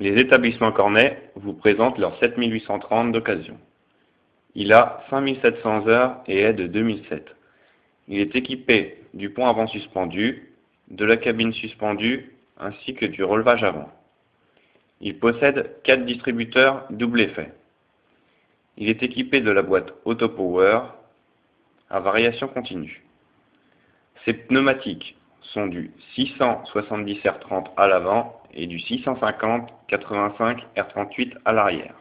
Les établissements Cornet vous présentent leur 7830 d'occasion. Il a 5700 heures et est de 2007. Il est équipé du pont avant suspendu, de la cabine suspendue ainsi que du relevage avant. Il possède 4 distributeurs double effet. Il est équipé de la boîte Autopower à variation continue. Ses pneumatiques sont du 670 R30 à l'avant et du 650 85 R38 à l'arrière.